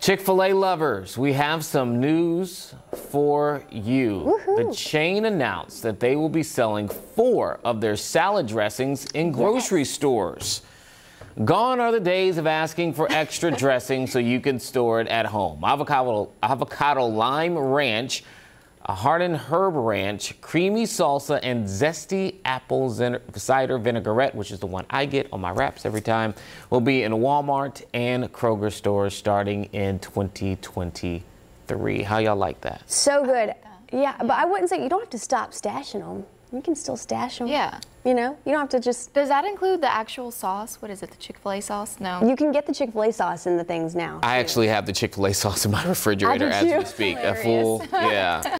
Chick fil A lovers, we have some news for you. The chain announced that they will be selling four of their salad dressings in grocery stores. Gone are the days of asking for extra dressing so you can store it at home. Avocado, avocado lime ranch, a garden herb ranch, creamy salsa, and zesty apple cider vinaigrette, which is the one I get on my wraps every time, will be in Walmart and Kroger stores starting in 2023. How y'all like that? So good. Yeah, but I wouldn't say you don't have to stop stashing them. You can still stash them. Yeah. You know, you don't have to just. Does that include the actual sauce? What is it, the Chick fil A sauce? No. You can get the Chick fil A sauce in the things now. I actually have the Chick fil A sauce in my refrigerator do as we speak. A full, yeah.